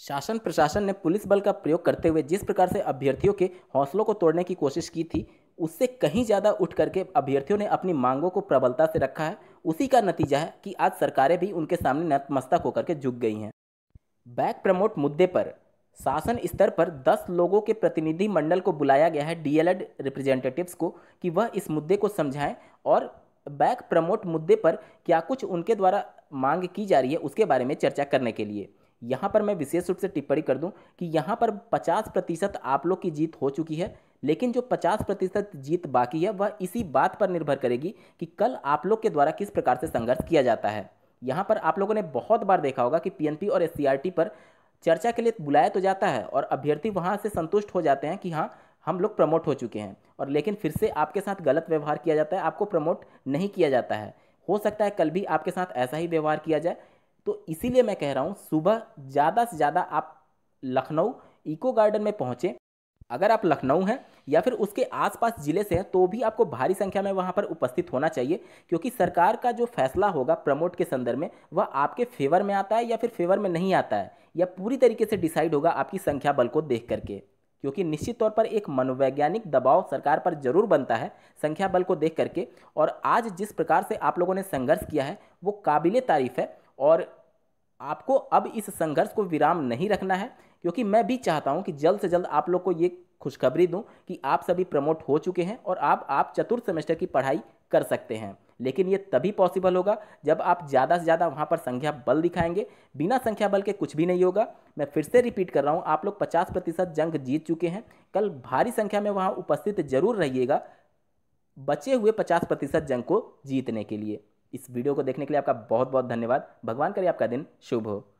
शासन प्रशासन ने पुलिस बल का प्रयोग करते हुए जिस प्रकार से अभ्यर्थियों के हौसलों को तोड़ने की कोशिश की थी, उससे कहीं ज़्यादा उठ करके अभ्यर्थियों ने अपनी मांगों को प्रबलता से रखा है। उसी का नतीजा है कि आज सरकारें भी उनके सामने नतमस्तक होकर के झुक गई हैं। बैक प्रमोट मुद्दे पर शासन स्तर पर 10 लोगों के प्रतिनिधि मंडल को बुलाया गया है डीएलएड रिप्रेजेंटेटिव्स को कि वह इस मुद्दे को समझाएँ और बैक प्रमोट मुद्दे पर क्या कुछ उनके द्वारा मांग की जा रही है उसके बारे में चर्चा करने के लिए। यहाँ पर मैं विशेष रूप से टिप्पणी कर दूँ कि यहाँ पर 50 प्रतिशत आप लोग की जीत हो चुकी है, लेकिन जो 50 प्रतिशत जीत बाकी है, वह इसी बात पर निर्भर करेगी कि कल आप लोग के द्वारा किस प्रकार से संघर्ष किया जाता है। यहाँ पर आप लोगों ने बहुत बार देखा होगा कि पीएनपी और एस पर चर्चा के लिए बुलाया तो जाता है और अभ्यर्थी वहाँ से संतुष्ट हो जाते हैं कि हाँ हम लोग प्रमोट हो चुके हैं और लेकिन फिर से आपके साथ गलत व्यवहार किया जाता है, आपको प्रमोट नहीं किया जाता है। हो सकता है कल भी आपके साथ ऐसा ही व्यवहार किया जाए तो इसीलिए मैं कह रहा हूँ, सुबह ज़्यादा से ज़्यादा आप लखनऊ इको गार्डन में पहुँचें। अगर आप लखनऊ हैं या फिर उसके आसपास ज़िले से हैं तो भी आपको भारी संख्या में वहाँ पर उपस्थित होना चाहिए, क्योंकि सरकार का जो फैसला होगा प्रमोट के संदर्भ में, वह आपके फेवर में आता है या फिर फेवर में नहीं आता है, या पूरी तरीके से डिसाइड होगा आपकी संख्या बल को देख करके। क्योंकि निश्चित तौर पर एक मनोवैज्ञानिक दबाव सरकार पर ज़रूर बनता है संख्या बल को देख करके, और आज जिस प्रकार से आप लोगों ने संघर्ष किया है, वो काबिल तारीफ़ है। और आपको अब इस संघर्ष को विराम नहीं रखना है, क्योंकि मैं भी चाहता हूँ कि जल्द से जल्द आप लोग को ये खुशखबरी दूँ कि आप सभी प्रमोट हो चुके हैं और आप आप चतुर्थ सेमेस्टर की पढ़ाई कर सकते हैं। लेकिन ये तभी पॉसिबल होगा जब आप ज़्यादा से ज़्यादा वहाँ पर संख्या बल दिखाएँगे। बिना संख्या बल के कुछ भी नहीं होगा। मैं फिर से रिपीट कर रहा हूँ, आप लोग पचास प्रतिशत जंग जीत चुके हैं। कल भारी संख्या में वहाँ उपस्थित ज़रूर रहिएगा बचे हुए पचास प्रतिशत जंग को जीतने के लिए। इस वीडियो को देखने के लिए आपका बहुत बहुत धन्यवाद। भगवान करे आपका दिन शुभ हो।